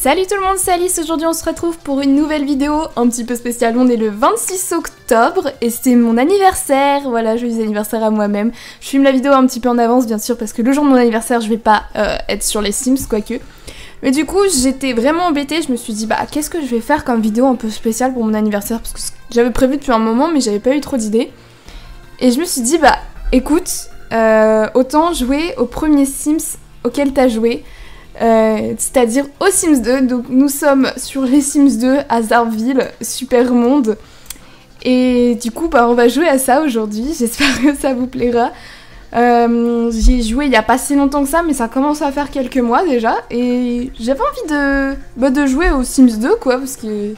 Salut tout le monde, c'est Alice, aujourd'hui on se retrouve pour une nouvelle vidéo un petit peu spéciale. On est le 26 octobre et c'est mon anniversaire, voilà, joyeux anniversaire à moi-même. Je filme la vidéo un petit peu en avance bien sûr parce que le jour de mon anniversaire je vais pas euh, être sur les Sims, quoique. Mais du coup j'étais vraiment embêtée, je me suis dit bah qu'est-ce que je vais faire comme vidéo un peu spéciale pour mon anniversaire? Parce que j'avais prévu depuis un moment mais j'avais pas eu trop d'idées. Et je me suis dit bah écoute, euh, autant jouer au premier Sims auquel t'as joué. Euh, c'est-à-dire aux Sims 2. Donc nous sommes sur les Sims 2 à Zarville, super monde. Et du coup, bah, on va jouer à ça aujourd'hui. J'espère que ça vous plaira. Euh, J'y ai joué il y a pas si longtemps que ça, mais ça commence à faire quelques mois déjà. Et j'avais envie de, bah, jouer aux Sims 2, quoi, parce que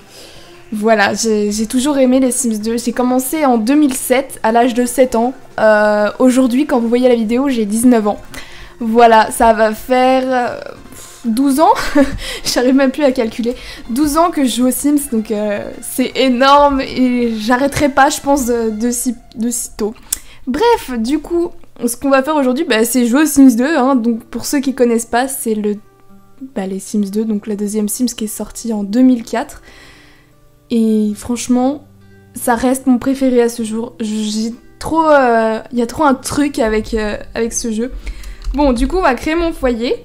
voilà, j'ai toujours aimé les Sims 2. J'ai commencé en 2007, à l'âge de 7 ans. Euh, Aujourd'hui, quand vous voyez la vidéo, j'ai 19 ans. Voilà, ça va faire 12 ans, j'arrive même plus à calculer, 12 ans que je joue aux Sims, donc euh, c'est énorme et j'arrêterai pas, je pense, de, de, si, de tôt. Bref, du coup, ce qu'on va faire aujourd'hui, bah, c'est jouer aux Sims 2, hein, donc pour ceux qui connaissent pas, c'est le bah, les Sims 2, donc la deuxième Sims qui est sortie en 2004. Et franchement, ça reste mon préféré à ce jour. J'ai trop, il euh, y a trop un truc avec, euh, avec ce jeu. Bon, du coup, on va créer mon foyer.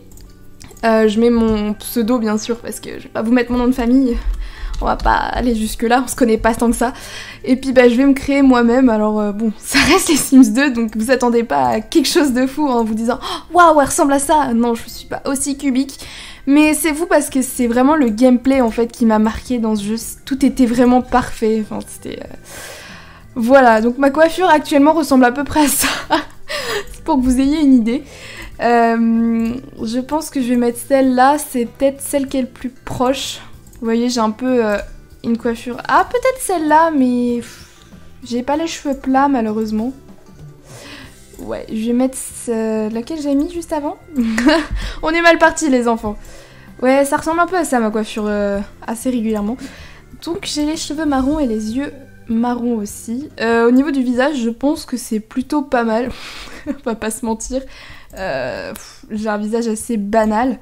Euh, je mets mon pseudo bien sûr parce que je vais pas vous mettre mon nom de famille. On va pas aller jusque là, on se connaît pas tant que ça. Et puis bah je vais me créer moi-même. Alors euh, bon, ça reste les Sims 2 donc vous attendez pas à quelque chose de fou en vous disant waouh, elle ressemble à ça. Non, je suis pas aussi cubique. Mais c'est vous parce que c'est vraiment le gameplay en fait qui m'a marqué dans ce jeu. Tout était vraiment parfait. Euh, voilà, donc ma coiffure actuellement ressemble à peu près à ça. pour que vous ayez une idée. Euh, je pense que je vais mettre celle-là, c'est peut-être celle qui est le plus proche. Vous voyez, j'ai un peu euh, une coiffure... Ah, peut-être celle-là, mais j'ai pas les cheveux plats malheureusement. Ouais, je vais mettre laquelle j'ai mis juste avant. On est mal parti les enfants. Ouais, ça ressemble un peu à ça ma coiffure euh, assez régulièrement. Donc j'ai les cheveux marrons et les yeux marrons aussi. au niveau du visage, je pense que c'est plutôt pas mal. On va pas se mentir. Euh, j'ai un visage assez banal.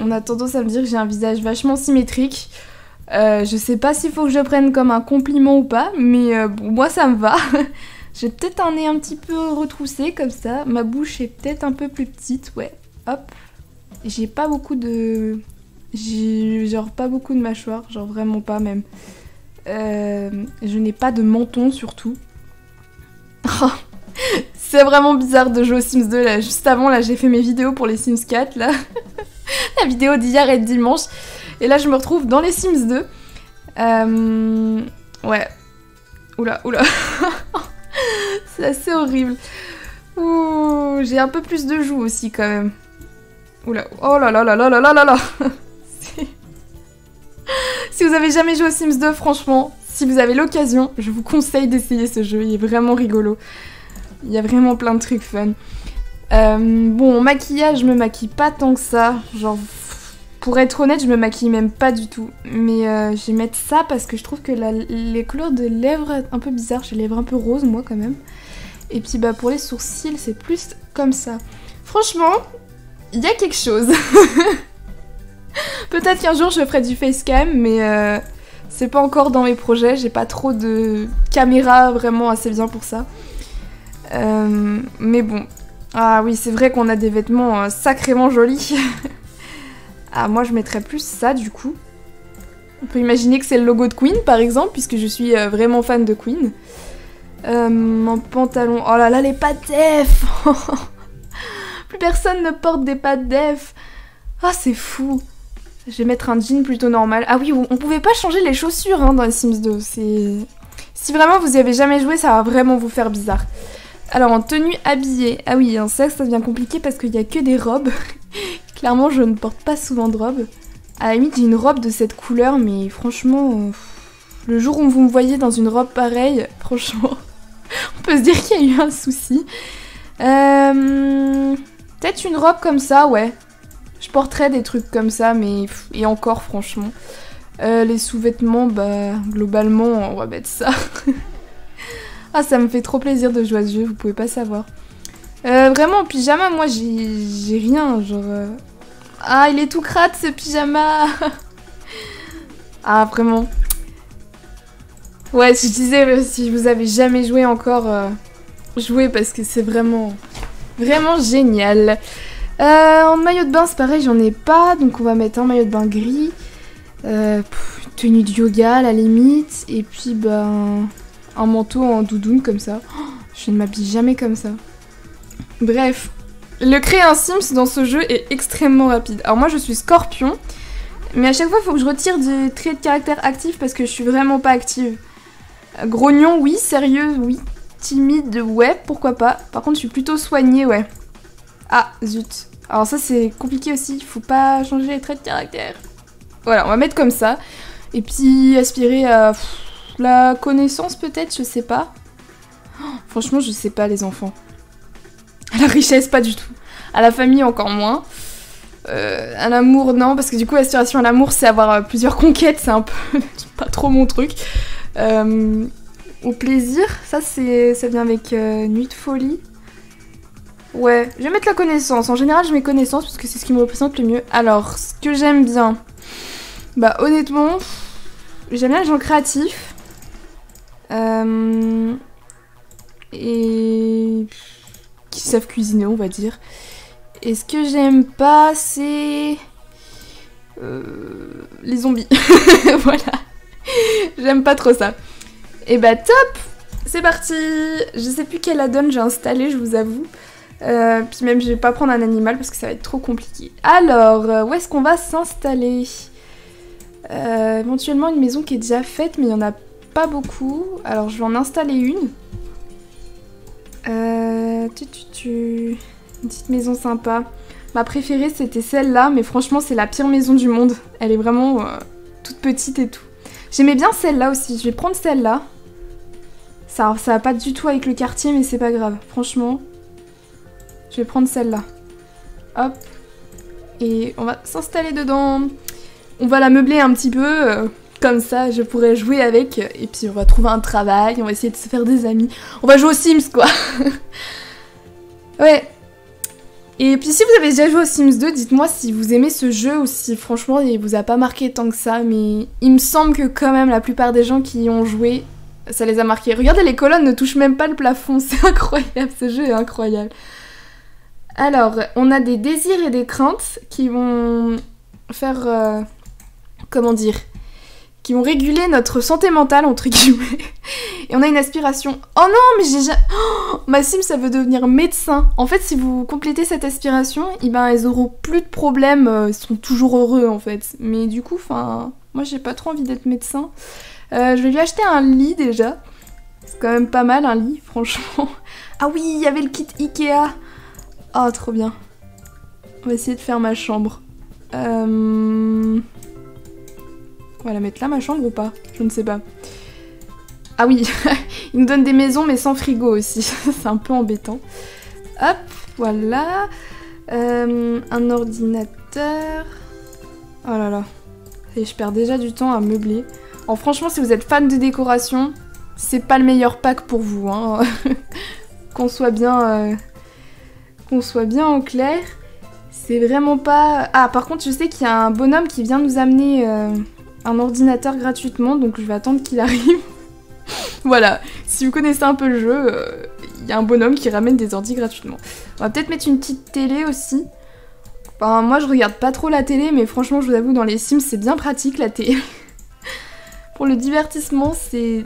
On a tendance à me dire que j'ai un visage vachement symétrique. Euh, je sais pas s'il faut que je prenne comme un compliment ou pas, mais euh, moi ça me va. j'ai peut-être un nez un petit peu retroussé comme ça. Ma bouche est peut-être un peu plus petite, ouais. Hop. J'ai pas beaucoup de... J'ai genre pas beaucoup de mâchoire, genre vraiment pas même. je n'ai pas de menton surtout. C'est vraiment bizarre de jouer aux Sims 2 là. Juste avant là, j'ai fait mes vidéos pour les Sims 4 là. La vidéo d'hier et de dimanche. Et là, je me retrouve dans les Sims 2. Euh... Ouais. Oula, oula. C'est assez horrible. J'ai un peu plus de joues aussi quand même. Oula. Oh là là là là là là là là. si vous avez jamais joué aux Sims 2, franchement, si vous avez l'occasion, je vous conseille d'essayer ce jeu. Il est vraiment rigolo. Il y a vraiment plein de trucs fun. Euh, bon, maquillage, je me maquille pas tant que ça. Genre, pour être honnête, je me maquille même pas du tout. Mais euh, je vais mettre ça parce que je trouve que les couleurs de lèvres un peu bizarres. J'ai les lèvres un peu roses, moi, quand même. Et puis, bah, pour les sourcils, c'est plus comme ça. Franchement, il y a quelque chose. Peut-être qu'un jour, je ferai du facecam, mais euh, c'est pas encore dans mes projets. J'ai pas trop de caméra vraiment assez bien pour ça. Euh, mais bon. Ah oui, c'est vrai qu'on a des vêtements euh, sacrément jolis. ah, moi je mettrais plus ça du coup. On peut imaginer que c'est le logo de Queen par exemple, puisque je suis euh, vraiment fan de Queen. mon pantalon. Oh là là, les pattes def Plus personne ne porte des pattes def. Ah, c'est fou. Je vais mettre un jean plutôt normal. Ah oui, on pouvait pas changer les chaussures hein, dans les Sims 2. C'est... Si vraiment vous y avez jamais joué, ça va vraiment vous faire bizarre. Alors en tenue habillée, ah oui, en sexe ça devient compliqué parce qu'il n'y a que des robes. Clairement je ne porte pas souvent de robes. À la limite j'ai une robe de cette couleur mais franchement, euh, le jour où vous me voyez dans une robe pareille, franchement, on peut se dire qu'il y a eu un souci. Euh, Peut-être une robe comme ça, ouais. Je porterais des trucs comme ça mais... Et encore franchement. Euh, les sous-vêtements, bah globalement on va mettre ça. Ah, ça me fait trop plaisir de jouer à ce jeu, vous pouvez pas savoir. Euh, vraiment, en pyjama, moi, j'ai rien, genre... Euh, Ah, il est tout crade ce pyjama Ah, vraiment. Ouais, je disais, si vous avez jamais joué encore, euh, jouez parce que c'est vraiment, vraiment génial. Euh, en maillot de bain, c'est pareil, j'en ai pas, donc on va mettre un maillot de bain gris. Euh, tenue de yoga à la limite, et puis ben un manteau en doudoune comme ça. Oh, je ne m'habille jamais comme ça. Bref, le créer un Sims dans ce jeu est extrêmement rapide. Alors moi je suis scorpion, mais à chaque fois il faut que je retire des traits de caractère actifs parce que je suis vraiment pas active. Grognon, oui. Sérieux, oui. Timide, ouais, pourquoi pas. Par contre, je suis plutôt soignée, ouais. Ah, zut. Alors ça, c'est compliqué aussi. Il faut pas changer les traits de caractère. Voilà, on va mettre comme ça. Et puis aspirer à la connaissance peut-être, je sais pas. Oh, franchement, je sais pas les enfants. La richesse, pas du tout. À la famille, encore moins. Euh, à l'amour, non, parce que du coup, aspiration à l'amour, c'est avoir euh, plusieurs conquêtes, c'est un peu pas trop mon truc. Euh, au plaisir, ça c'est ça vient avec euh, Nuit de folie. Ouais, je vais mettre la connaissance. En général, je mets connaissance parce que c'est ce qui me représente le mieux. Alors, ce que j'aime bien, bah honnêtement, j'aime bien les gens créatifs. Euh, et qui savent cuisiner, on va dire. Et ce que j'aime pas, c'est les zombies. voilà. J'aime pas trop ça. Et bah top C'est parti Je sais plus quelle add-on j'ai installé, je vous avoue. Euh, puis même je vais pas prendre un animal parce que ça va être trop compliqué. Alors, euh, où est-ce qu'on va s'installer? Euh, Éventuellement une maison qui est déjà faite, mais il y en a pas beaucoup. Alors je vais en installer une. tu. Une petite maison sympa. Ma préférée c'était celle-là, mais franchement c'est la pire maison du monde. Elle est vraiment toute petite et tout. J'aimais bien celle-là aussi. Je vais prendre celle-là. Ça, ça va pas du tout avec le quartier, mais c'est pas grave. Franchement, je vais prendre celle-là. Hop. Et on va s'installer dedans. On va la meubler un petit peu. Euh, comme ça, je pourrais jouer avec. Et puis, on va trouver un travail. On va essayer de se faire des amis. On va jouer aux Sims, quoi. ouais. Et puis si vous avez déjà joué aux Sims 2, dites-moi si vous aimez ce jeu ou si franchement il vous a pas marqué tant que ça, mais il me semble que quand même la plupart des gens qui y ont joué, ça les a marqués. Regardez, les colonnes ne touchent même pas le plafond, c'est incroyable, ce jeu est incroyable. Alors, on a des désirs et des craintes qui vont faire... Euh, comment dire qui vont réguler notre santé mentale, entre guillemets. Et on a une aspiration. Oh non, mais j'ai déjà... Oh, ma ça veut devenir médecin. En fait, si vous complétez cette aspiration, eh ben, ils auront plus de problèmes. Euh, ils seront toujours heureux, en fait. Mais du coup, enfin... Moi, j'ai pas trop envie d'être médecin. Euh, je vais lui acheter un lit, déjà. C'est quand même pas mal, un lit, franchement. Ah oui, il y avait le kit Ikea. Oh, trop bien. On va essayer de faire ma chambre. Euh... On va la mettre là, ma chambre, ou pas? Je ne sais pas. Ah oui, il nous donne des maisons, mais sans frigo aussi. C'est un peu embêtant. Hop, voilà. Euh, un ordinateur. Oh là là. Et je perds déjà du temps à meubler. En franchement, si vous êtes fan de décoration, c'est pas le meilleur pack pour vous. Hein. Qu'on soit bien... Euh, qu'on soit bien en clair. C'est vraiment pas... Ah, par contre, je sais qu'il y a un bonhomme qui vient nous amener... Euh, un ordinateur gratuitement, donc je vais attendre qu'il arrive. voilà, si vous connaissez un peu le jeu, euh, il y a un bonhomme qui ramène des ordi gratuitement. On va peut-être mettre une petite télé aussi. Enfin, moi je regarde pas trop la télé, mais franchement, je vous avoue, dans les Sims, c'est bien pratique la télé. Pour le divertissement, c'est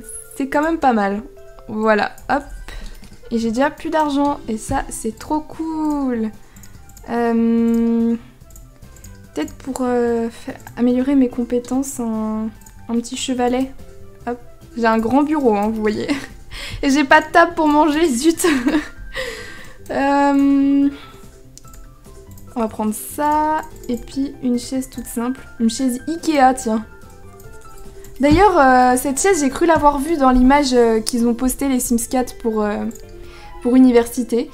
quand même pas mal. Voilà, hop. Et j'ai déjà plus d'argent, et ça, c'est trop cool. Euh... Peut-être pour euh, améliorer mes compétences en un petit chevalet. Hop. J'ai un grand bureau, hein, vous voyez. Et j'ai pas de table pour manger, zut euh, On va prendre ça. Et puis une chaise toute simple. Une chaise Ikea, tiens. D'ailleurs, euh, cette chaise, j'ai cru l'avoir vue dans l'image qu'ils ont posté les Sims 4 pour, pour université.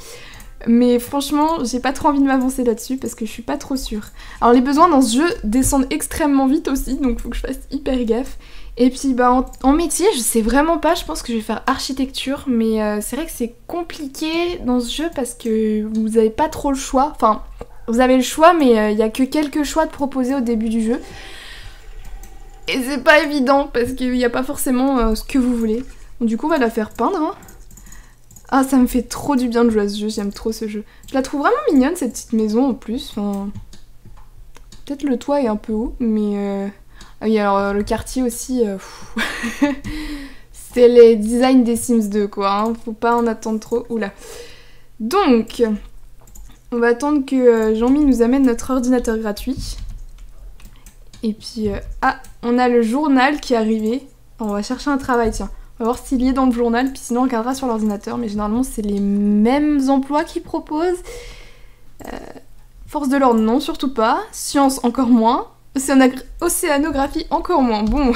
Mais franchement, j'ai pas trop envie de m'avancer là-dessus parce que je suis pas trop sûre. Alors les besoins dans ce jeu descendent extrêmement vite aussi, donc faut que je fasse hyper gaffe. Et puis bah en, métier, je sais vraiment pas, je pense que je vais faire architecture, mais euh, c'est vrai que c'est compliqué dans ce jeu parce que vous avez pas trop le choix. Enfin, Vous avez le choix, mais euh, il y a que quelques choix de proposer au début du jeu. Et c'est pas évident, parce qu'il n'y a pas forcément euh, ce que vous voulez. du coup, on va la faire peindre. Hein. Ah, ça me fait trop du bien de jouer à ce jeu, j'aime trop ce jeu. Je la trouve vraiment mignonne, cette petite maison, en plus. Enfin... Peut-être le toit est un peu haut, mais... Euh... Ah oui, alors le quartier aussi... c'est les designs des Sims 2, quoi. Hein. Faut pas en attendre trop. Oula. Donc, on va attendre que euh, Jean-Mi nous amène notre ordinateur gratuit. Et puis, euh, ah, on a le journal qui est arrivé. On va chercher un travail, tiens. On va voir s'il y est dans le journal, puis sinon on regardera sur l'ordinateur. Mais généralement, c'est les mêmes emplois qu'ils proposent. Euh, force de l'ordre, non, surtout pas. Science, encore moins. Océanographie, encore moins. Bon,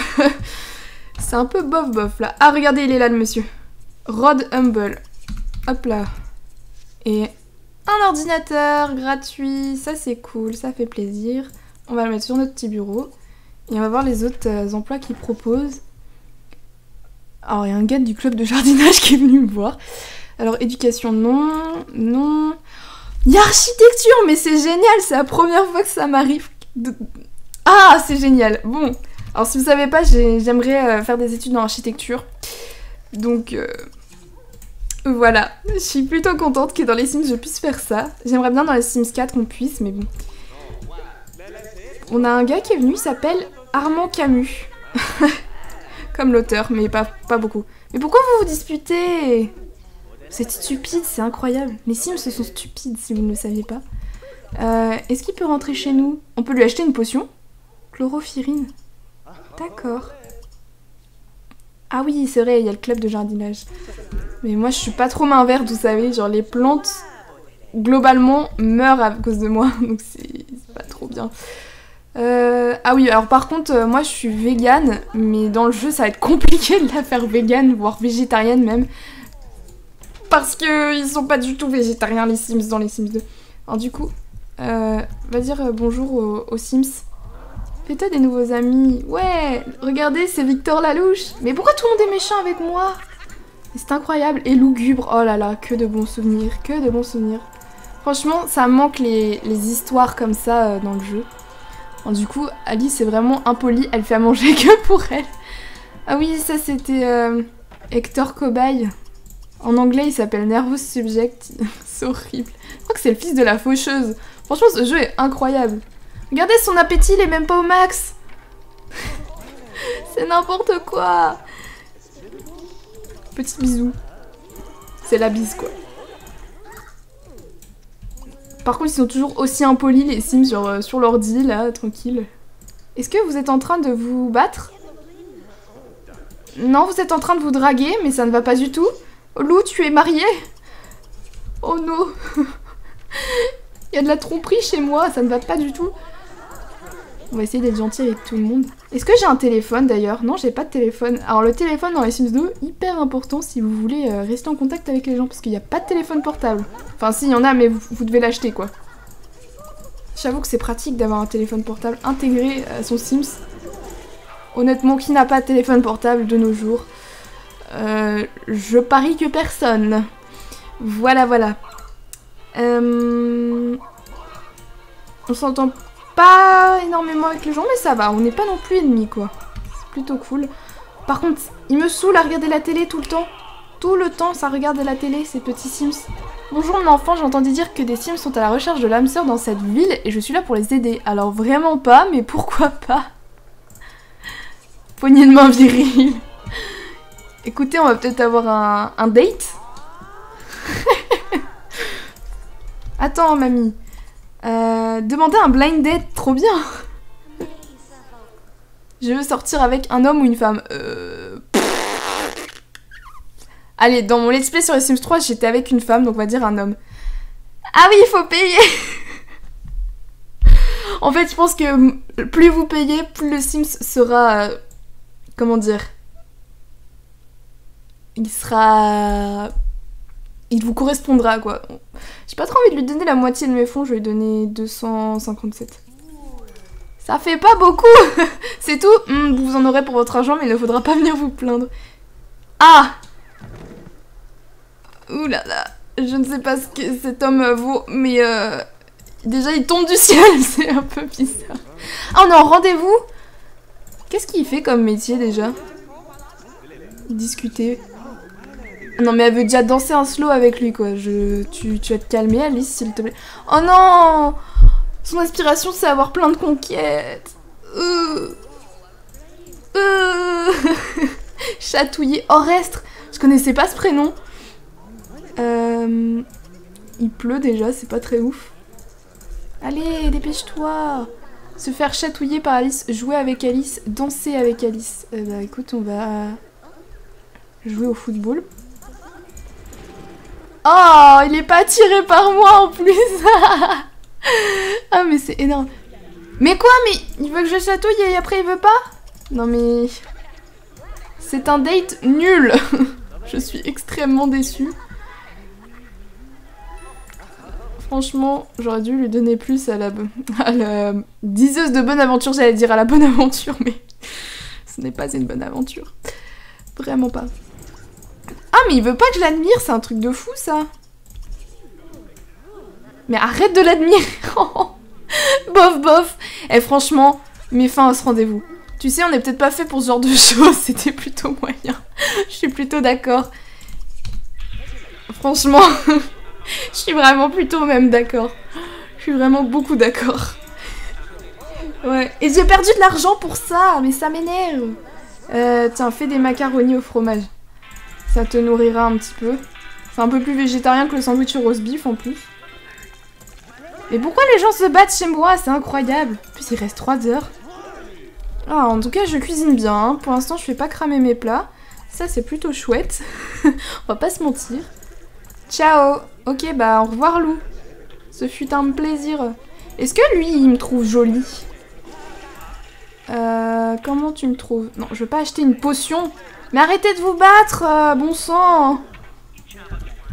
c'est un peu bof bof là. Ah, regardez, il est là le monsieur. Rod Humble. Hop là. Et un ordinateur gratuit, ça c'est cool, ça fait plaisir. On va le mettre sur notre petit bureau. Et on va voir les autres euh, emplois qu'ils proposent. Alors il y a un gars du club de jardinage qui est venu me voir. Alors éducation non, non. Il y a architecture, mais c'est génial, c'est la première fois que ça m'arrive. Ah, c'est génial. Bon, alors si vous savez pas, j'aimerais euh, faire des études en architecture. Donc euh, voilà, je suis plutôt contente que dans les Sims je puisse faire ça. J'aimerais bien dans les Sims 4 qu'on puisse, mais bon. On a un gars qui est venu, il s'appelle Armand Camus. Comme l'auteur, mais pas, pas beaucoup. Mais pourquoi vous vous disputez? C'est stupide, c'est incroyable. Les Sims, ce sont stupides, si vous ne le saviez pas. Euh, Est-ce qu'il peut rentrer chez nous? On peut lui acheter une potion? Chlorophyrine. D'accord. Ah oui, c'est vrai, il y a le club de jardinage. Mais moi, je suis pas trop main verte, vous savez. Genre, les plantes, globalement, meurent à cause de moi. Donc, c'est pas trop bien. Euh, ah oui, alors par contre, euh, moi, je suis végane. Mais dans le jeu, ça va être compliqué de la faire végane, voire végétarienne même. Parce que ils sont pas du tout végétariens, les Sims, dans les Sims 2. Alors du coup, euh, va dire bonjour aux, Sims. Fais-toi des nouveaux amis. Ouais, regardez, c'est Victor Lalouche. Mais pourquoi tout le monde est méchant avec moi? C'est incroyable. Et lugubre, oh là là, que de bons souvenirs, que de bons souvenirs. Franchement, ça manque les, histoires comme ça euh, dans le jeu. Du coup, Alice est vraiment impolie, elle fait à manger que pour elle. Ah oui, ça c'était euh, Hector Cobaye. En anglais, il s'appelle Nervous Subject. c'est horrible. Je crois que c'est le fils de la faucheuse. Franchement, ce jeu est incroyable. Regardez, son appétit, il est même pas au max. c'est n'importe quoi. Petit bisou. C'est la bise, quoi. Par contre, ils sont toujours aussi impolis, les Sims, sur, euh, sur l'ordi, là, tranquille. Est-ce que vous êtes en train de vous battre? Non, vous êtes en train de vous draguer, mais ça ne va pas du tout. Lou, tu es mariée Oh non Il y a de la tromperie chez moi, ça ne va pas du tout. On va essayer d'être gentil avec tout le monde. Est-ce que j'ai un téléphone d'ailleurs? Non, j'ai pas de téléphone. Alors le téléphone dans les Sims 2, hyper important si vous voulez euh, rester en contact avec les gens, parce qu'il n'y a pas de téléphone portable. Enfin si, y en a, mais vous, devez l'acheter quoi. J'avoue que c'est pratique d'avoir un téléphone portable intégré à son Sims. Honnêtement, qui n'a pas de téléphone portable de nos jours? Euh, Je parie que personne. Voilà, voilà. Euh... On s'entend pas énormément avec les gens, mais ça va, on n'est pas non plus ennemis, quoi. C'est plutôt cool. Par contre, il me saoule à regarder la télé tout le temps. Tout le temps, ça regarde la télé, ces petits Sims. Bonjour mon enfant, j'ai entendu dire que des Sims sont à la recherche de l'âme sœur dans cette ville et je suis là pour les aider. Alors vraiment pas, mais pourquoi pas? Poignée de main virile. Écoutez, on va peut-être avoir un, un date Attends, mamie. Euh, demander un blind date, trop bien Je veux sortir avec un homme ou une femme. Euh... Allez, dans mon let's play sur les Sims 3, j'étais avec une femme, donc on va dire un homme. Ah oui, il faut payer En fait, je pense que plus vous payez, plus le Sims sera... Euh, comment dire Il sera il vous correspondra quoi. J'ai pas trop envie de lui donner la moitié de mes fonds, je vais lui donner 257. Ça fait pas beaucoup C'est tout hmm, Vous en aurez pour votre argent, mais il ne faudra pas venir vous plaindre. Ah Ouh là là Je ne sais pas ce que cet homme vaut, mais euh, Déjà, il tombe du ciel, c'est un peu bizarre. Ah, on rendez-vous? Qu'est-ce qu'il fait comme métier déjà? Discuter. Non mais elle veut déjà danser un slow avec lui quoi. Tu, tu vas te calmer Alice s'il te plaît. Oh non Son inspiration c'est avoir plein de conquêtes. Euh... Euh... Chatouiller. Orestre Je connaissais pas ce prénom. Euh... Il pleut déjà, c'est pas très ouf. Allez, dépêche-toi Se faire chatouiller par Alice, jouer avec Alice, danser avec Alice. Bah écoute, on va jouer au football. Oh, il est pas attiré par moi en plus Ah mais c'est énorme. Mais quoi Mais il veut que je chatouille et après il veut pas? Non mais... C'est un date nul Je suis extrêmement déçue. Franchement, j'aurais dû lui donner plus à la, à la diseuse de bonne aventure, j'allais dire à la bonne aventure, mais ce n'est pas une bonne aventure. Vraiment pas. Ah, mais il veut pas que je l'admire, c'est un truc de fou, ça. Mais arrête de l'admirer. bof, bof. Et eh, franchement, mes fins à ce rendez-vous. Tu sais, on n'est peut-être pas fait pour ce genre de choses, c'était plutôt moyen. je suis plutôt d'accord. Franchement, je suis vraiment plutôt même d'accord. Je suis vraiment beaucoup d'accord. Ouais, et j'ai perdu de l'argent pour ça, mais ça m'énerve. Euh, tiens, fais des macaronis au fromage. Ça te nourrira un petit peu. C'est un peu plus végétarien que le sandwich au beef en plus. Mais pourquoi les gens se battent chez moi? C'est incroyable. En plus, il reste 3 heures. Ah, en tout cas, je cuisine bien. Hein. Pour l'instant, je fais pas cramer mes plats. Ça, c'est plutôt chouette. On va pas se mentir. Ciao Ok, bah au revoir Lou. Ce fut un plaisir. Est-ce que lui, il me trouve jolie? Euh, Comment tu me trouves? Non, je veux pas acheter une potion. Mais arrêtez de vous battre, euh, bon sang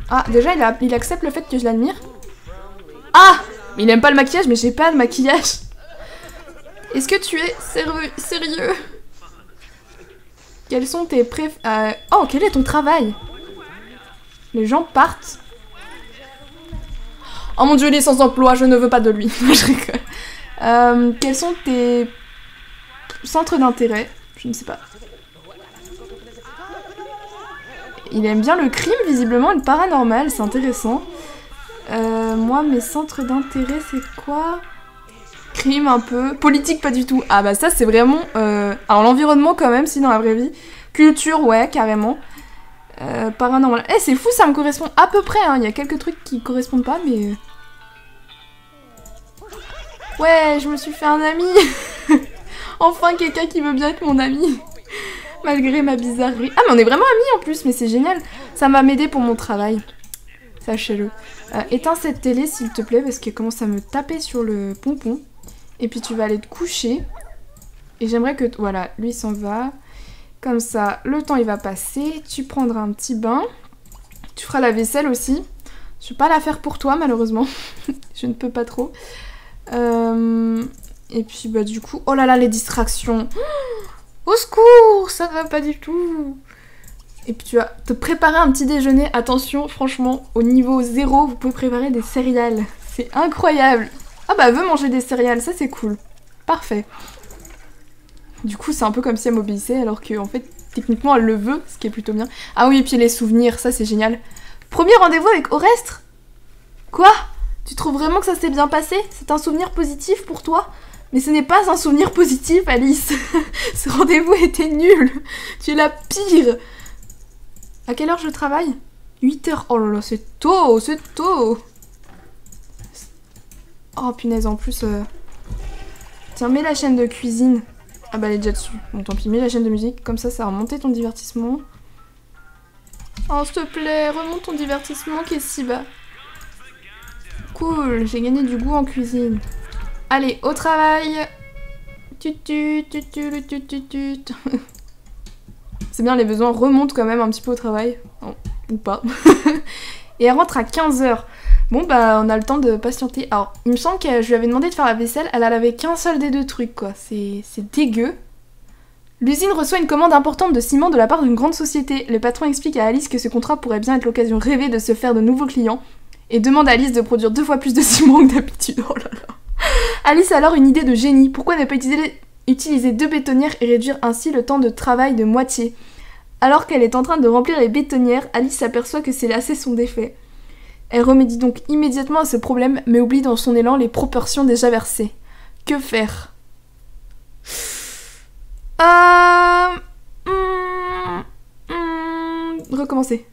Ah, déjà, il, accepte le fait que je l'admire. Ah il aime pas le maquillage, mais j'ai pas de maquillage. Est-ce que tu es sérieux? Quels sont tes préf... Euh, oh, quel est ton travail? Les gens partent. Oh mon dieu, il est sans emploi, je ne veux pas de lui. Euh, quels sont tes centres d'intérêt? Je ne sais pas. Il aime bien le crime, visiblement, et le paranormal, c'est intéressant. Euh, moi, mes centres d'intérêt, c'est quoi? Crime un peu. Politique, pas du tout. Ah bah ça, c'est vraiment... Euh... Alors l'environnement quand même, si dans la vraie vie. Culture, ouais, carrément. Euh, paranormal. Eh, c'est fou, ça me correspond à peu près. Hein. Il y a quelques trucs qui correspondent pas, mais... Ouais, je me suis fait un ami Enfin, quelqu'un qui veut bien être mon ami Malgré ma bizarrerie. Ah, mais on est vraiment amis en plus, mais c'est génial. Ça m'a m'aider pour mon travail. Sachez-le. Euh, éteins cette télé, s'il te plaît, parce qu'elle commence à me taper sur le pompon. Et puis tu vas aller te coucher. Et j'aimerais que... Voilà, lui s'en va. Comme ça, le temps il va passer. Tu prendras un petit bain. Tu feras la vaisselle aussi. Je vais pas la faire pour toi, malheureusement. je ne peux pas trop. Euh, et puis, bah du coup... Oh là là, les distractions Au secours Ça ne va pas du tout Et puis tu vas te préparer un petit déjeuner. Attention, franchement, au niveau 0, vous pouvez préparer des céréales. C'est incroyable Ah bah, elle veut manger des céréales, ça c'est cool. Parfait. Du coup, c'est un peu comme si elle m'obéissait, alors que en fait, techniquement, elle le veut, ce qui est plutôt bien. Ah oui, et puis les souvenirs, ça c'est génial. Premier rendez-vous avec Orestre Quoi? Tu trouves vraiment que ça s'est bien passé? C'est un souvenir positif pour toi? Mais ce n'est pas un souvenir positif, Alice. ce rendez-vous était nul. Tu es la pire. À quelle heure je travaille? 8 heures. Oh là là, c'est tôt, c'est tôt. Oh punaise, en plus... Euh, tiens, mets la chaîne de cuisine. Ah bah elle est déjà dessus. Bon tant pis, mets la chaîne de musique. Comme ça, ça va remonter ton divertissement. Oh s'il te plaît, remonte ton divertissement qui est si bas. Cool, j'ai gagné du goût en cuisine. Allez, au travail C'est bien, les besoins remontent quand même un petit peu au travail. ou pas. Et elle rentre à 15h. Bon, bah, on a le temps de patienter. Alors, il me semble que je lui avais demandé de faire la vaisselle. Elle avait qu'un seul des deux trucs, quoi. C'est dégueu. L'usine reçoit une commande importante de ciment de la part d'une grande société. Le patron explique à Alice que ce contrat pourrait bien être l'occasion rêvée de se faire de nouveaux clients et demande à Alice de produire deux fois plus de ciment que d'habitude. Oh là là. Alice a alors une idée de génie. Pourquoi ne pas utiliser, deux bétonnières et réduire ainsi le temps de travail de moitié? Alors qu'elle est en train de remplir les bétonnières, Alice s'aperçoit que ses lacets sont défaits. Elle remédie donc immédiatement à ce problème, mais oublie dans son élan les proportions déjà versées. Que faire? Euh... hmm, hmm, Recommencer.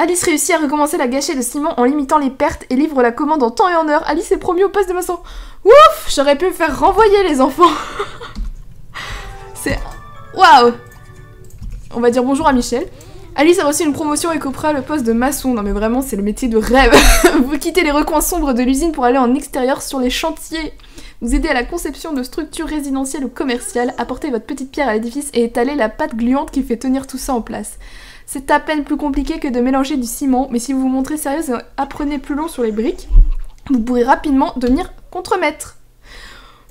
Alice réussit à recommencer la gâchée de ciment en limitant les pertes et livre la commande en temps et en heure. Alice est promue au poste de maçon. Ouf J'aurais pu me faire renvoyer les enfants. C'est... Waouh On va dire bonjour à Michel. Alice a reçu une promotion et coupera le poste de maçon. Non mais vraiment, c'est le métier de rêve. Vous quittez les recoins sombres de l'usine pour aller en extérieur sur les chantiers. Vous aidez à la conception de structures résidentielles ou commerciales, apportez votre petite pierre à l'édifice et étalez la pâte gluante qui fait tenir tout ça en place. C'est à peine plus compliqué que de mélanger du ciment, mais si vous vous montrez sérieuse et apprenez plus long sur les briques, vous pourrez rapidement devenir contremaître.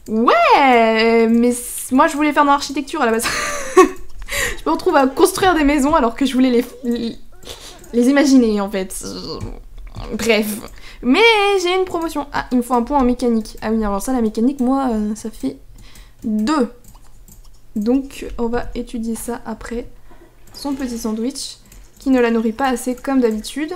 Ouais, mais moi je voulais faire dans l'architecture à la base. je me retrouve à construire des maisons alors que je voulais les, imaginer en fait. Bref. Mais j'ai une promotion. Ah, il me faut un point en mécanique. Ah oui, alors ça, la mécanique, moi, euh, ça fait deux. Donc, on va étudier ça après son petit sandwich, qui ne la nourrit pas assez comme d'habitude.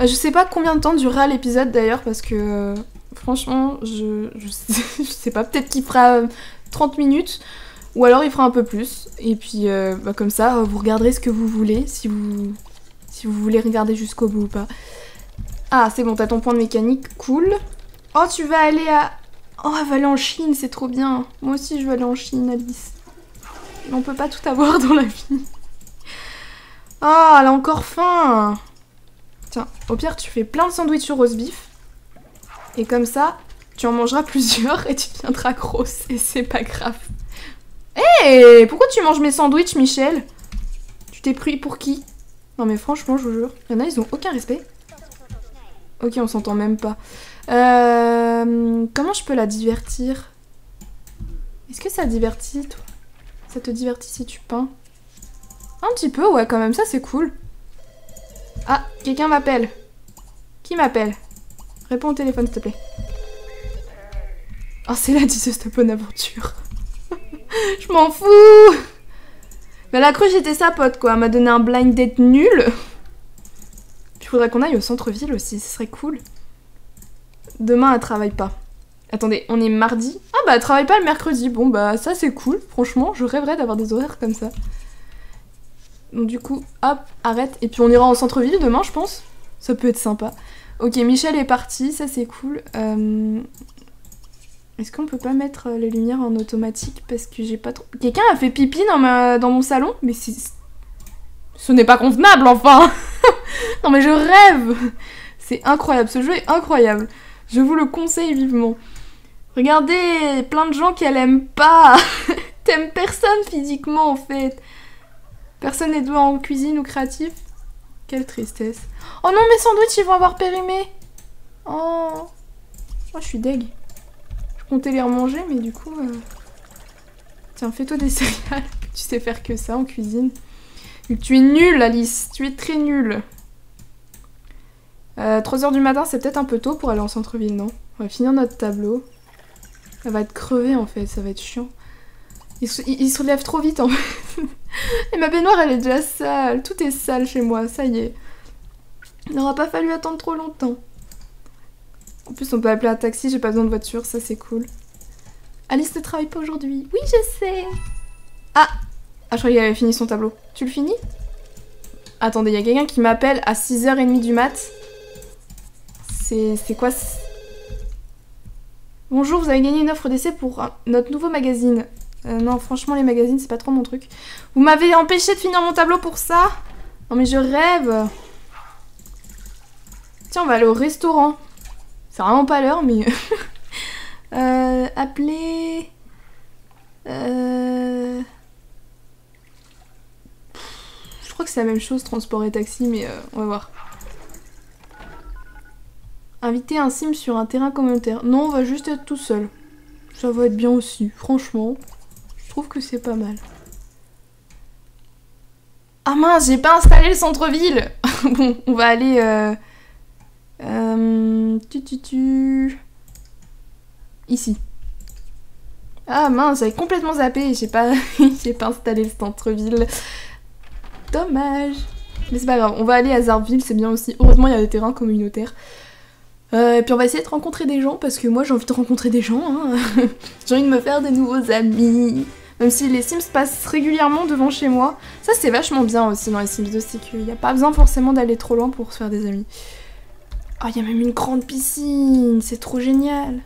Euh, je sais pas combien de temps durera l'épisode d'ailleurs, parce que euh, franchement, je, je, sais, pas, peut-être qu'il fera 30 minutes, ou alors il fera un peu plus. Et puis euh, bah, comme ça, vous regarderez ce que vous voulez, si vous, si vous voulez regarder jusqu'au bout ou pas. Ah, c'est bon, t'as ton point de mécanique, cool. Oh, tu vas aller à... Oh, elle va en Chine, c'est trop bien. Moi aussi, je veux aller en Chine, Alice. On peut pas tout avoir dans la vie. Ah, elle a encore faim Tiens, au pire, tu fais plein de sandwichs sur roast beef. Et comme ça, tu en mangeras plusieurs et tu deviendras grosse. Et c'est pas grave. Hé Pourquoi tu manges mes sandwichs, Michel? Tu t'es pris pour qui? Non mais franchement, je vous jure. Il y en a, ils ont aucun respect. Ok, on s'entend même pas. Euh, comment je peux la divertir? Est-ce que ça divertit, toi? Ça te divertit si tu peins un petit peu, ouais, quand même, ça c'est cool. Ah, quelqu'un m'appelle. Qui m'appelle? Réponds au téléphone, s'il te plaît. Oh, c'est la diseuse de bonne aventure. Je m'en fous Mais la cru j'étais sa pote, quoi. Elle m'a donné un blind date nul. Puis faudrait qu'on aille au centre-ville aussi, ce serait cool. Demain, elle travaille pas. Attendez, on est mardi Ah bah, travaille pas le mercredi. Bon bah, ça c'est cool. Franchement, je rêverais d'avoir des horaires comme ça. Donc du coup, hop, arrête. Et puis on ira en centre-ville demain, je pense. Ça peut être sympa. Ok, Michel est parti, ça c'est cool. Euh... Est-ce qu'on peut pas mettre les lumières en automatique Parce que j'ai pas trop... Quelqu'un a fait pipi dans, dans mon salon? Mais c'est... Ce n'est pas convenable, enfin Non mais je rêve C'est incroyable, ce jeu est incroyable. Je vous le conseille vivement. Regardez, plein de gens qui l'aiment pas T'aimes personne physiquement en fait Personne n'est doué en cuisine ou créatif Quelle tristesse. Oh non, mes sandwichs, ils vont avoir périmé. Oh. Oh, je suis deg. Je comptais les remanger, mais du coup... Euh... Tiens, fais-toi des céréales. tu sais faire que ça en cuisine. Tu es nulle, Alice. Tu es très nulle. Euh, 3h du matin, c'est peut-être un peu tôt pour aller en centre-ville, non? On va finir notre tableau. Ça va être crevé, en fait. Ça va être chiant. Il se, relève trop vite, en fait. Et ma baignoire, elle est déjà sale. Tout est sale chez moi, ça y est. Il n'aura pas fallu attendre trop longtemps. En plus, on peut appeler un taxi, j'ai pas besoin de voiture, ça c'est cool. Alice ne travaille pas aujourd'hui. Oui, je sais. Ah Ah, je croyais qu'elle avait fini son tableau. Tu le finis? Attendez, il y a quelqu'un qui m'appelle à 6h30 du mat. C'est quoi Bonjour, vous avez gagné une offre d'essai pour notre nouveau magazine. Euh, non, franchement, les magazines, c'est pas trop mon truc. Vous m'avez empêché de finir mon tableau pour ça Non, mais je rêve Tiens, on va aller au restaurant. C'est vraiment pas l'heure, mais... euh, appeler... Euh... Je crois que c'est la même chose, transport et taxi, mais euh, on va voir. Inviter un sim sur un terrain communautaire. Non, on va juste être tout seul. Ça va être bien aussi, franchement. Je trouve que c'est pas mal. Ah mince, j'ai pas installé le centre-ville Bon, on va aller... Euh... Euh, tu, tu, tu. Ici. Ah mince, j'avais complètement zappé, j'ai pas, j'ai pas installé le centre-ville. Dommage. Mais c'est pas grave, on va aller à Zarville, c'est bien aussi. Heureusement, il y a des terrains communautaires. Euh, et puis on va essayer de rencontrer des gens, parce que moi j'ai envie de rencontrer des gens. Hein. j'ai envie de me faire des nouveaux amis. Même si les Sims passent régulièrement devant chez moi. Ça c'est vachement bien aussi dans les Sims 2, c'est qu'il n'y a pas besoin forcément d'aller trop loin pour se faire des amis. Ah, il y a même une grande piscine, c'est trop génial.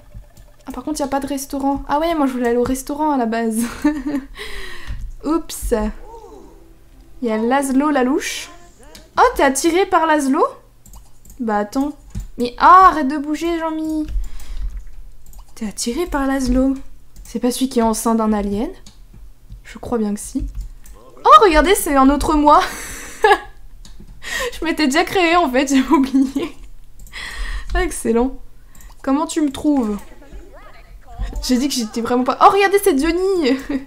Ah, par contre, il n'y a pas de restaurant. Ah ouais, moi je voulais aller au restaurant à la base. Oups. Il y a Laszlo la louche. Oh, t'es attiré par Laszlo? Bah attends. Mais ah, arrête de bouger, Jean-Mi. T'es attiré par Laszlo. C'est pas celui qui est enceint d'un alien? Je crois bien que si. Oh, regardez, c'est un autre moi. Je m'étais déjà créé en fait, j'ai oublié. Excellent. Comment tu me trouves? J'ai dit que j'étais vraiment pas... Oh, regardez, c'est Johnny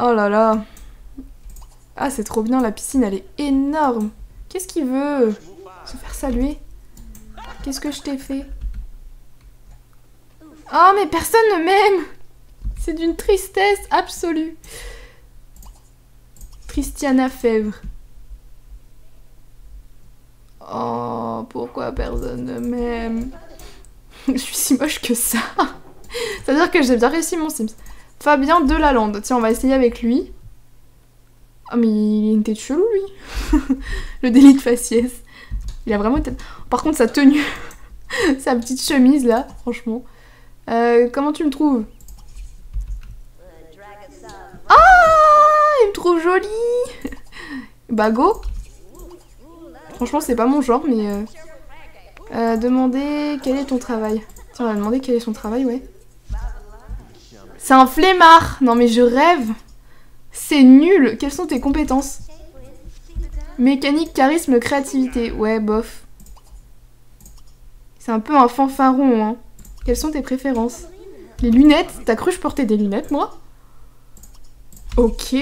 Oh là là. Ah, c'est trop bien, la piscine, elle est énorme. Qu'est-ce qu'il veut? Se faire saluer Qu'est-ce que je t'ai fait Oh, mais personne ne m'aime C'est d'une tristesse absolue. Christiana Fèvre. Oh, pourquoi personne ne m'aime? Je suis si moche que ça ça veut dire que j'ai bien réussi mon Sims. Fabien de la Lande. Tiens, on va essayer avec lui. Ah, mais il tête chelou, lui. le délit de faciès. Il a vraiment une tête... Par contre, sa tenue... sa petite chemise, là, franchement. Euh, comment tu me trouves? Ah Il me trouve jolie. Bago Franchement, c'est pas mon genre, mais... Euh... Euh, demander quel est ton travail. Tiens, on va demander quel est son travail, ouais. C'est un flemmard. Non mais je rêve. C'est nul. Quelles sont tes compétences? Mécanique, charisme, créativité. Ouais, bof. C'est un peu un fanfaron, hein. Quelles sont tes préférences? Les lunettes? T'as cru que je portais des lunettes, moi? Ok.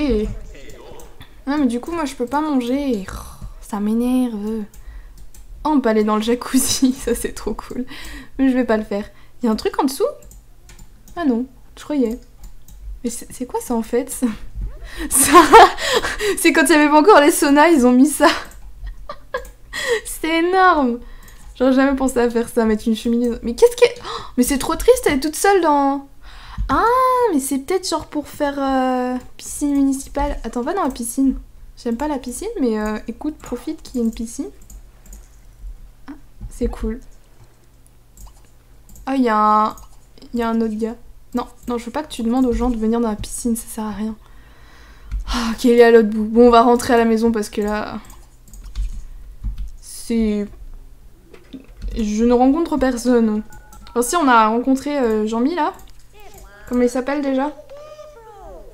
Non, mais du coup, moi, je peux pas manger. Ça m'énerve. Oh, on peut aller dans le jacuzzi. Ça, c'est trop cool. Mais je vais pas le faire. Y a un truc en dessous? Ah non. Je croyais. Mais c'est quoi ça en fait? Ça, c'est quand il n'y avait pas encore les saunas, ils ont mis ça. c'est énorme. J'aurais jamais pensé à faire ça, mettre une cheminée. Mais qu'est-ce que... Oh, mais c'est trop triste, elle est toute seule dans... Ah, mais c'est peut-être genre pour faire euh, piscine municipale. Attends, va dans la piscine. J'aime pas la piscine, mais euh, écoute, profite qu'il y ait une piscine. Ah, c'est cool. Ah, il y, un... y a un autre gars. Non, non, je veux pas que tu demandes aux gens de venir dans la piscine, ça sert à rien. Ah, il est à l'autre bout. Bon, on va rentrer à la maison parce que là... C'est... Je ne rencontre personne. Alors si, on a rencontré euh, Jean-Mi, là. Comment il s'appelle déjà?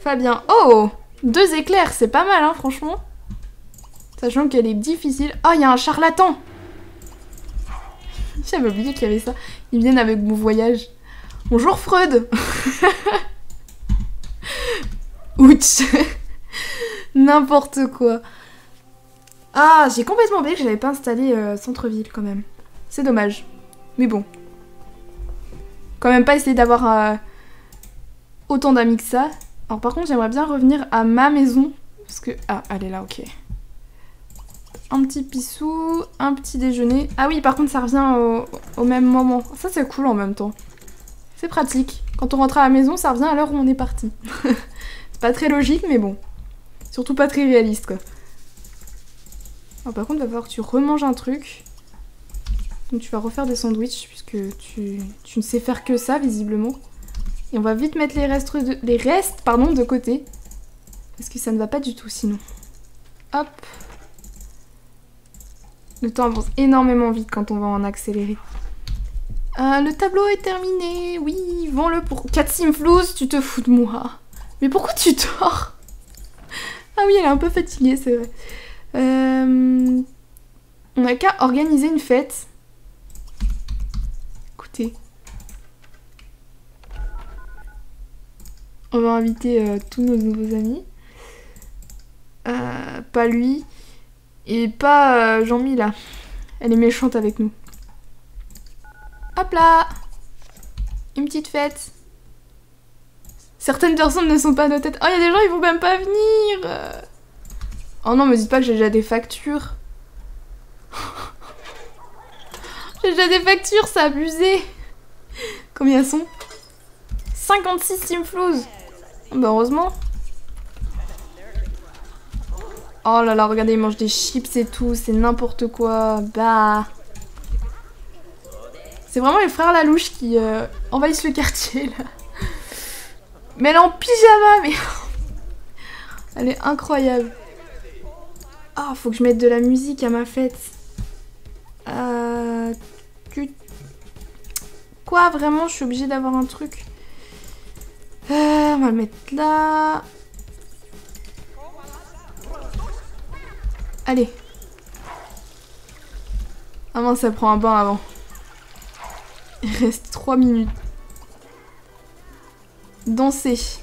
Fabien. Oh Deux éclairs, c'est pas mal, hein, franchement. Sachant qu'elle est difficile. Oh, il y a un charlatan J'avais oublié qu'il y avait ça. Ils viennent avec mon voyage. Bonjour Freud Ouch N'importe quoi. Ah, j'ai complètement oublié que j'avais pas installé euh, centre-ville quand même. C'est dommage. Mais bon. Quand même pas essayer d'avoir euh, autant d'amis que ça. Alors par contre, j'aimerais bien revenir à ma maison. Parce que... Ah, elle est là, ok. Un petit pissou, un petit déjeuner. Ah oui, par contre, ça revient au, au même moment. Ça, c'est cool en même temps. C'est pratique. Quand on rentre à la maison, ça revient à l'heure où on est parti. c'est pas très logique, mais bon. Surtout pas très réaliste, quoi. Oh, par contre, il va falloir que tu remanges un truc. Donc tu vas refaire des sandwichs, puisque tu, ne sais faire que ça, visiblement. Et on va vite mettre les restes, de, les restes pardon, de côté. Parce que ça ne va pas du tout, sinon. Hop. Le temps avance énormément vite quand on va en accélérer. Euh, le tableau est terminé. Oui, vends-le pour 4 simflouz, tu te fous de moi. Mais pourquoi tu dors? Ah oui, elle est un peu fatiguée, c'est vrai. Euh, on n'a qu'à organiser une fête. Écoutez. On va inviter euh, tous nos nouveaux amis. pas lui. Et pas Jean-Mi là. Elle est méchante avec nous. Hop là Une petite fête. Certaines personnes ne sont pas à nos têtes. Oh, il y a des gens, ils vont même pas venir Oh non, me dites pas que j'ai déjà des factures. j'ai déjà des factures, c'est abusé Combien sont? 56 Simflouz Bah heureusement. Oh là là, regardez, ils mangent des chips et tout, c'est n'importe quoi. Bah... C'est vraiment les frères Lalouche qui euh, envahissent le quartier, là. Mais elle est en pyjama, mais... elle est incroyable. Ah, oh, faut que je mette de la musique à ma fête. Euh... Quoi, vraiment, je suis obligée d'avoir un truc? Euh, on va le mettre là. Allez. Ah mince, ça prend un bain avant. Il reste 3 minutes. Danser.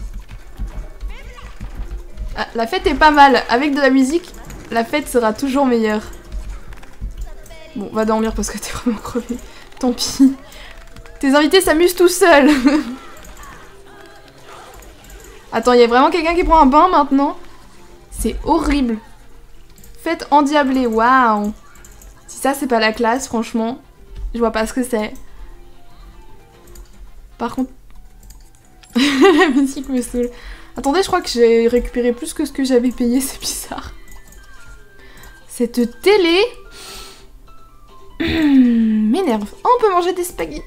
Ah, la fête est pas mal. Avec de la musique, la fête sera toujours meilleure. Bon, va dormir parce que t'es vraiment crevé. Tant pis. Tes invités s'amusent tout seuls. Attends, il y a vraiment quelqu'un qui prend un bain maintenant? C'est horrible. Fête endiablée, waouh. Si ça, c'est pas la classe, franchement, je vois pas ce que c'est. Par contre... la musique me saoule. Attendez, je crois que j'ai récupéré plus que ce que j'avais payé, c'est bizarre. Cette télé m'énerve. On peut manger des spaghettis.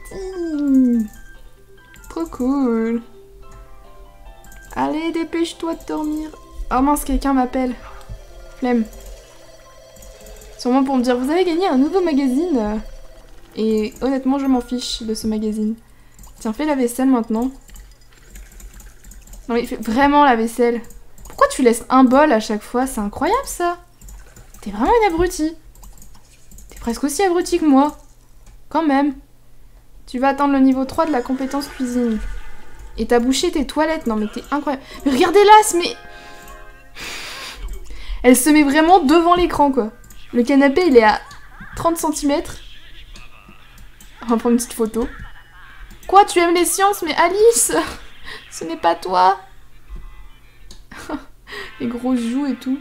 Trop cool. Allez, dépêche-toi de dormir. Oh mince, quelqu'un m'appelle. Flemme. Sûrement pour me dire, vous avez gagné un nouveau magazine. Et honnêtement, je m'en fiche de ce magazine. Tiens, fais la vaisselle maintenant. Non mais vraiment la vaisselle. Pourquoi tu laisses un bol à chaque fois? C'est incroyable ça. T'es vraiment une abrutie. T'es presque aussi abrutie que moi. Quand même. Tu vas atteindre le niveau 3 de la compétence cuisine. Et t'as bouché tes toilettes. Non mais t'es incroyable. Mais regardez là, mais... Elle se met vraiment devant l'écran quoi. Le canapé il est à 30 cm. On va prendre une petite photo. Quoi, tu aimes les sciences Mais Alice? Ce n'est pas toi Les grosses joues et tout.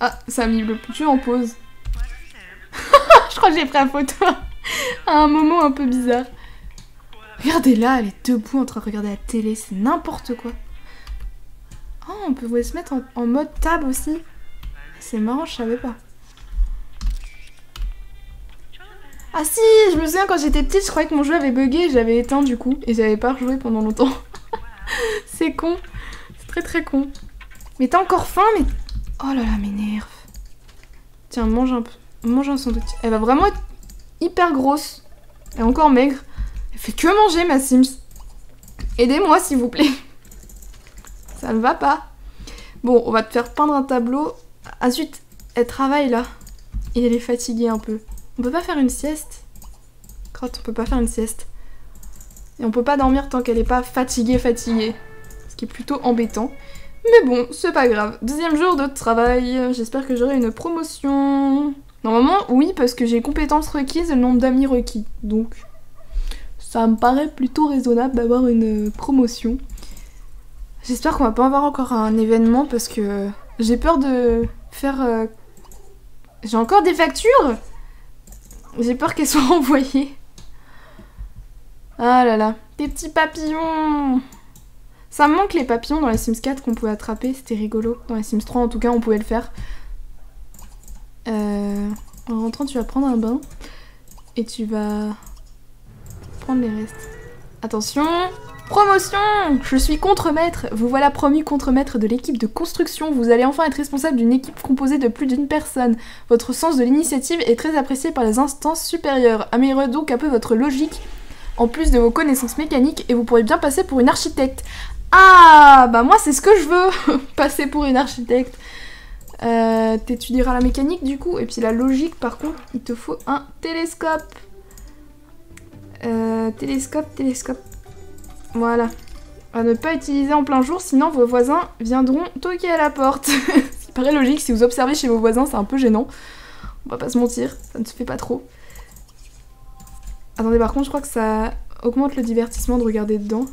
Ah, ça a mis le plus en pause. Je crois que j'ai pris la photo à un moment un peu bizarre. Regardez là, elle est debout en train de regarder la télé, c'est n'importe quoi. Oh, on peut se mettre en, mode table aussi. C'est marrant, je savais pas. Ah si, je me souviens quand j'étais petite, je croyais que mon jeu avait bugué, j'avais éteint du coup, et j'avais pas rejoué pendant longtemps. c'est con. C'est très très con. Mais t'as encore faim, mais... Oh là là, m'énerve. Tiens, mange un peu. Mange un sandwich. Elle va vraiment être hyper grosse. Elle est encore maigre. Elle fait que manger, ma Sims. Aidez-moi, s'il vous plaît. Ça ne va pas. Bon, on va te faire peindre un tableau. Ensuite, elle travaille là. Et elle est fatiguée un peu. On peut pas faire une sieste Crotte, on peut pas faire une sieste. Et on peut pas dormir tant qu'elle est pas fatiguée, fatiguée. Ce qui est plutôt embêtant. Mais bon, c'est pas grave. Deuxième jour de travail. J'espère que j'aurai une promotion. Normalement, oui, parce que j'ai compétences requises et le nombre d'amis requis. Donc, ça me paraît plutôt raisonnable d'avoir une promotion. J'espère qu'on va pas avoir encore un événement parce que j'ai peur de faire... Euh, j'ai encore des factures J'ai peur qu'elles soient envoyées. Ah là là, des petits papillons Ça me manque les papillons dans les Sims 4 qu'on pouvait attraper, c'était rigolo. Dans les Sims 3 en tout cas on pouvait le faire. Euh, en rentrant tu vas prendre un bain et tu vas prendre les restes. Attention Promotion Je suis contremaître Vous voilà promu contremaître de l'équipe de construction. Vous allez enfin être responsable d'une équipe composée de plus d'une personne. Votre sens de l'initiative est très apprécié par les instances supérieures. Améliorez donc un peu votre logique en plus de vos connaissances mécaniques et vous pourrez bien passer pour une architecte. Ah Bah moi c'est ce que je veux Passer pour une architecte. Euh, T'étudieras la mécanique du coup et puis la logique par contre il te faut un télescope. Euh, télescope, télescope. Voilà. À ne pas utiliser en plein jour, sinon vos voisins viendront toquer à la porte. Qui paraît logique, si vous observez chez vos voisins, c'est un peu gênant. On va pas se mentir, ça ne se fait pas trop. Attendez, par contre, je crois que ça augmente le divertissement de regarder dedans.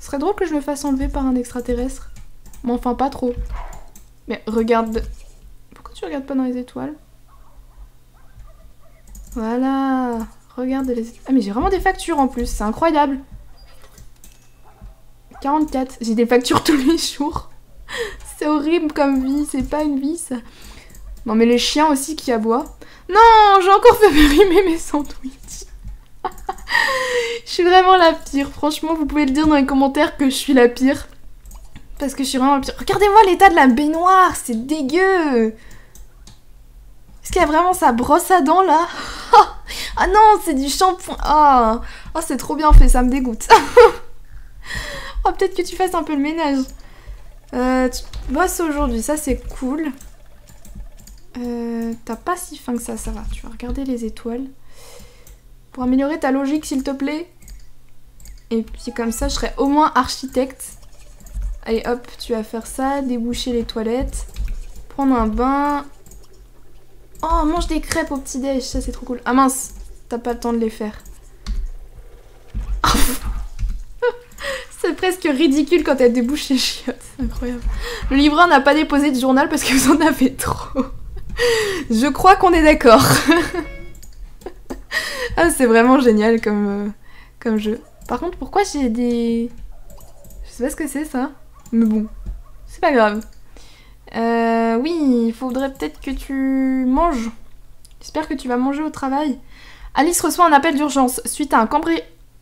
Ce serait drôle que je me fasse enlever par un extraterrestre. Mais enfin, pas trop. Mais regarde... Pourquoi tu regardes pas dans les étoiles? Voilà. Regarde les étoiles. Ah mais j'ai vraiment des factures en plus, c'est incroyable. 44. J'ai des factures tous les jours. c'est horrible comme vie, c'est pas une vie ça. Non mais les chiens aussi qui aboient. Non, j'ai encore fait rimer mes sandwichs. je suis vraiment la pire. Franchement, vous pouvez le dire dans les commentaires que je suis la pire. Parce que je suis vraiment la pire. Regardez-moi l'état de la baignoire, c'est dégueu. Est-ce qu'il y a vraiment sa brosse à dents là? Ah non, c'est du shampoing. Ah, oh, c'est trop bien fait, ça me dégoûte. oh, peut-être que tu fasses un peu le ménage. Euh, aujourd'hui, ça c'est cool. Euh, T'as pas si faim que ça, ça va. Tu vas regarder les étoiles. Pour améliorer ta logique, s'il te plaît. Et puis comme ça, je serai au moins architecte. Allez hop, tu vas faire ça, déboucher les toilettes, prendre un bain. Oh, mange des crêpes au petit-déj, ça c'est trop cool. Ah mince, t'as pas le temps de les faire. C'est presque ridicule quand elle débouche les chiottes, incroyable. Le livreur n'a pas déposé de journal parce que vous en avez trop. Je crois qu'on est d'accord. ah, c'est vraiment génial comme, euh, comme jeu. Par contre, pourquoi j'ai des... Je sais pas ce que c'est ça. Mais bon, c'est pas grave. Euh, oui, il faudrait peut-être que tu manges. J'espère que tu vas manger au travail. Alice reçoit un appel d'urgence suite à un,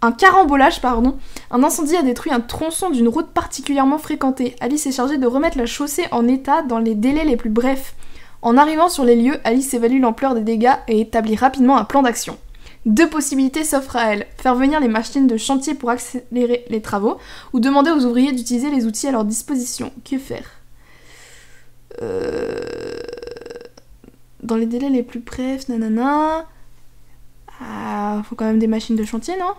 un carambolage. Pardon. Un incendie a détruit un tronçon d'une route particulièrement fréquentée. Alice est chargée de remettre la chaussée en état dans les délais les plus brefs. En arrivant sur les lieux, Alice évalue l'ampleur des dégâts et établit rapidement un plan d'action. Deux possibilités s'offrent à elle. Faire venir les machines de chantier pour accélérer les travaux ou demander aux ouvriers d'utiliser les outils à leur disposition. Que faire? Euh... Dans les délais les plus brefs, nanana... Ah, faut quand même des machines de chantier, non?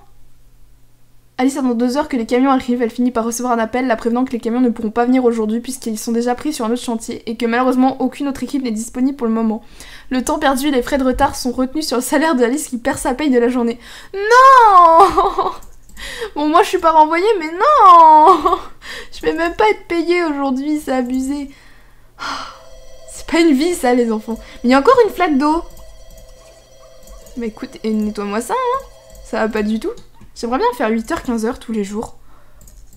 Alice attend deux heures que les camions arrivent, elle finit par recevoir un appel la prévenant que les camions ne pourront pas venir aujourd'hui puisqu'ils sont déjà pris sur un autre chantier et que malheureusement aucune autre équipe n'est disponible pour le moment. Le temps perdu et les frais de retard sont retenus sur le salaire de Alice qui perd sa paye de la journée. Non Bon moi je suis pas renvoyée mais non Je vais même pas être payée aujourd'hui, c'est abusé. C'est pas une vie ça les enfants. Mais il y a encore une flaque d'eau. Mais écoute, nettoie-moi ça hein Ça va pas du tout. J'aimerais bien faire 8h, 15h tous les jours.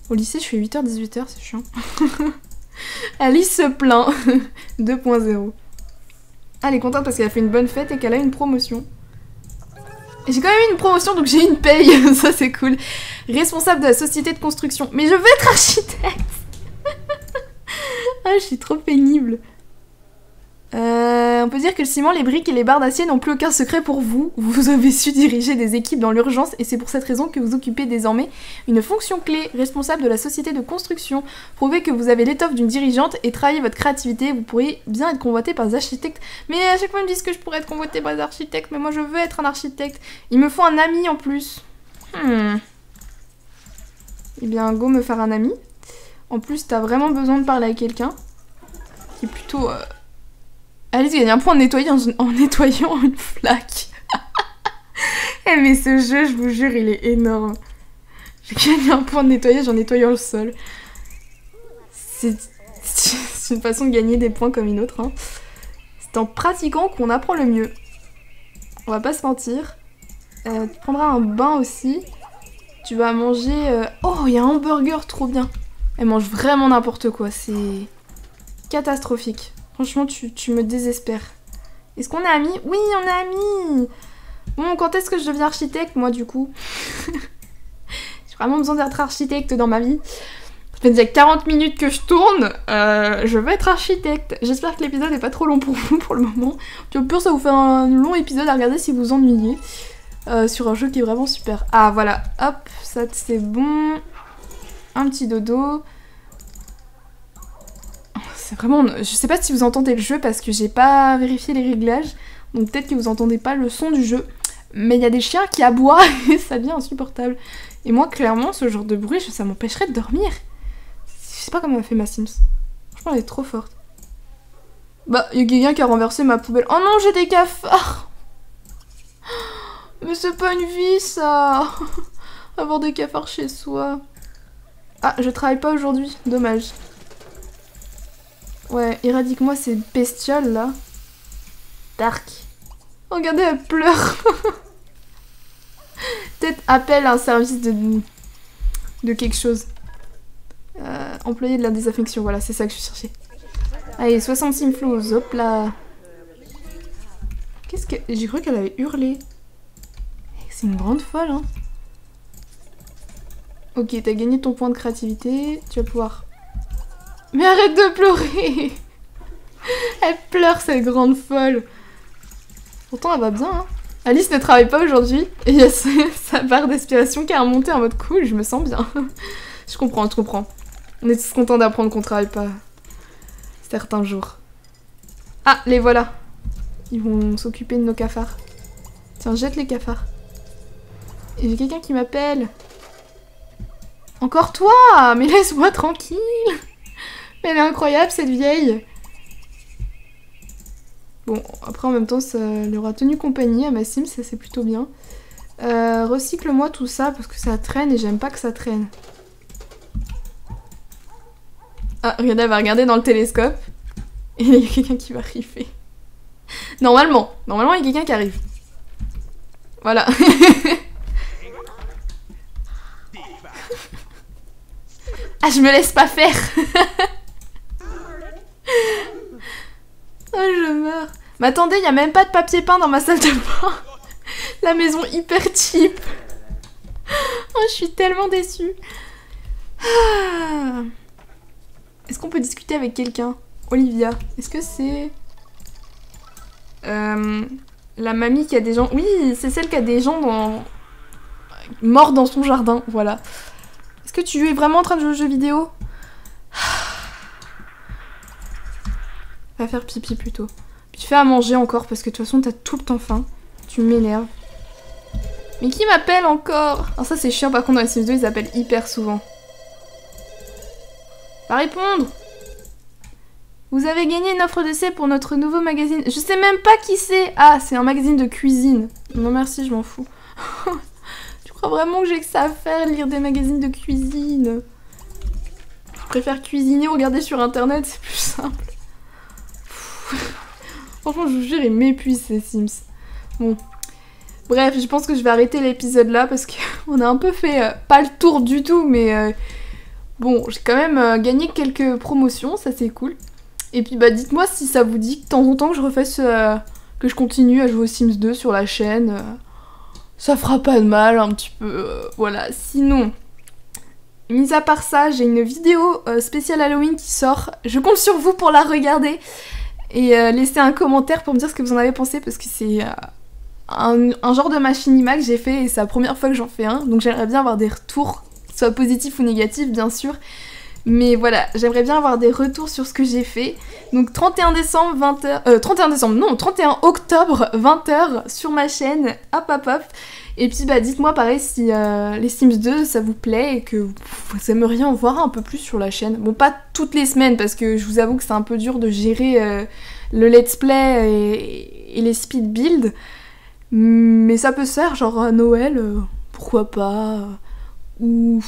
Au lycée, je fais 8h, 18h, c'est chiant. Alice se plaint. 2.0. Elle est contente parce qu'elle a fait une bonne fête et qu'elle a une promotion. J'ai quand même eu une promotion, donc j'ai une paye. Ça, c'est cool. Responsable de la société de construction. Mais je veux être architecte Ah, je suis trop pénible. Euh, on peut dire que le ciment, les briques et les barres d'acier n'ont plus aucun secret pour vous. Vous avez su diriger des équipes dans l'urgence et c'est pour cette raison que vous occupez désormais une fonction clé, responsable de la société de construction. Prouvez que vous avez l'étoffe d'une dirigeante et travaillez votre créativité, vous pourriez bien être convoité par des architectes. Mais à chaque fois ils me disent que je pourrais être convoité par des architectes, mais moi je veux être un architecte. Il me faut un ami en plus. Hmm. Eh bien, go me faire un ami. En plus, t'as vraiment besoin de parler à quelqu'un qui est plutôt... Euh, Alice gagne un point en nettoyant, en nettoyant une flaque. Eh mais ce jeu, je vous jure, il est énorme. J'ai gagné un point de nettoyage en nettoyant le sol. C'est une façon de gagner des points comme une autre. Hein. C'est en pratiquant qu'on apprend le mieux. On va pas se mentir. Euh, tu prendras un bain aussi. Tu vas manger... Euh, oh, il y a un hamburger trop bien. Elle mange vraiment n'importe quoi. C'est catastrophique. Franchement, tu, me désespères. Est-ce qu'on est amis? Oui, on est amis Bon, quand est-ce que je deviens architecte, moi, du coup? J'ai vraiment besoin d'être architecte dans ma vie. Ça fait déjà 40 minutes que je tourne. Euh, je veux être architecte. J'espère que l'épisode n'est pas trop long pour vous pour le moment. Au pire, ça vous fait un long épisode à regarder si vous ennuyez. Euh, sur un jeu qui est vraiment super. Ah, voilà. Hop, ça c'est bon. Un petit dodo c'est vraiment... Je sais pas si vous entendez le jeu parce que j'ai pas vérifié les réglages, donc peut-être que vous entendez pas le son du jeu. Mais il y a des chiens qui aboient et ça devient insupportable. Et moi, clairement, ce genre de bruit, ça m'empêcherait de dormir. Je sais pas comment elle fait ma Sims. Franchement, elle est trop forte. Bah, il y a quelqu'un qui a renversé ma poubelle. Oh non, j'ai des cafards Mais c'est pas une vie, ça Avoir des cafards chez soi. Ah, je travaille pas aujourd'hui. Dommage. Ouais, éradique-moi ces bestioles, là. Dark. Regardez, elle pleure Peut-être appelle un service de... de quelque chose. Euh, employé de la désaffection, voilà, c'est ça que je cherchais. Allez, 60 simflows, hop là. Qu'est-ce que... J'ai cru qu'elle avait hurlé. C'est une grande folle, hein. Ok, t'as gagné ton point de créativité. Tu vas pouvoir... Mais arrête de pleurer Elle pleure, cette grande folle. Pourtant, elle va bien, hein. Alice ne travaille pas aujourd'hui. Et il y a sa barre d'aspiration qui a remonté en mode cool, je me sens bien. je comprends, je comprends. On est tous contents d'apprendre qu'on travaille pas certains jours. Ah, les voilà. Ils vont s'occuper de nos cafards. Tiens, jette les cafards. Et j'ai quelqu'un qui m'appelle. Encore toi Mais laisse-moi tranquille Mais elle est incroyable cette vieille Bon, après en même temps, ça lui aura tenu compagnie à ma sim, ça c'est plutôt bien. Euh, recycle-moi tout ça parce que ça traîne et j'aime pas que ça traîne. Ah, regardez, elle va regarder dans le télescope. Et il y a quelqu'un qui va arriver. Normalement, normalement il y a quelqu'un qui arrive. Voilà. ah, je me laisse pas faire. oh, je meurs. Mais attendez, il y a même pas de papier peint dans ma salle de bain. La maison hyper cheap. Oh, je suis tellement déçue. Ah. Est-ce qu'on peut discuter avec quelqu'un? Olivia. Est-ce que c'est... Euh, la mamie qui a des gens... Oui, c'est celle qui a des gens dans... morts dans son jardin, voilà. Est-ce que tu es vraiment en train de jouer aux jeux vidéo? Va faire pipi plutôt. Puis tu fais à manger encore parce que de toute façon t'as tout le temps faim. Tu m'énerves. Mais qui m'appelle encore? Alors ça c'est chiant par contre dans les Sims 2 ils appellent hyper souvent. Va répondre Vous avez gagné une offre d'essai pour notre nouveau magazine. Je sais même pas qui c'est Ah, c'est un magazine de cuisine. Non merci, je m'en fous. tu crois vraiment que j'ai que ça à faire, lire des magazines de cuisine? Je préfère cuisiner ou regarder sur internet, c'est plus simple. Franchement, je vous jure, ils m'épuisent ces Sims. Bon. Bref, je pense que je vais arrêter l'épisode là parce qu'on a un peu fait, euh, pas le tour du tout, mais... Euh, Bon, j'ai quand même euh, gagné quelques promotions, ça c'est cool. Et puis bah dites-moi si ça vous dit de temps en temps que je refasse, que je continue à jouer aux Sims 2 sur la chaîne. Ça fera pas de mal un petit peu, voilà. Sinon, mis à part ça, j'ai une vidéo spéciale Halloween qui sort. Je compte sur vous pour la regarder et laisser un commentaire pour me dire ce que vous en avez pensé parce que c'est un, un, genre de machinima que j'ai fait et c'est la première fois que j'en fais un. Donc j'aimerais bien avoir des retours soit positif ou négatif bien sûr. Mais voilà, j'aimerais bien avoir des retours sur ce que j'ai fait. Donc 31 décembre, 20h... Euh, 31 décembre, non, 31 octobre, 20h sur ma chaîne, hop hop hop. Et puis bah dites-moi pareil si euh, les Sims 2 ça vous plaît et que vous aimeriez en voir un peu plus sur la chaîne. Bon pas toutes les semaines parce que je vous avoue que c'est un peu dur de gérer euh, le let's play et, les speed builds. Mais ça peut se faire, genre à Noël, euh, pourquoi pas ou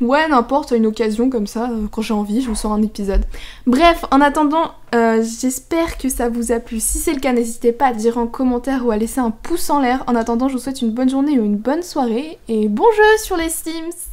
ouais n'importe une occasion comme ça euh, quand j'ai envie je vous sors un épisode. Bref en attendant euh, j'espère que ça vous a plu. Si c'est le cas n'hésitez pas à dire en commentaire ou à laisser un pouce en l'air. En attendant je vous souhaite une bonne journée ou une bonne soirée et bon jeu sur les Sims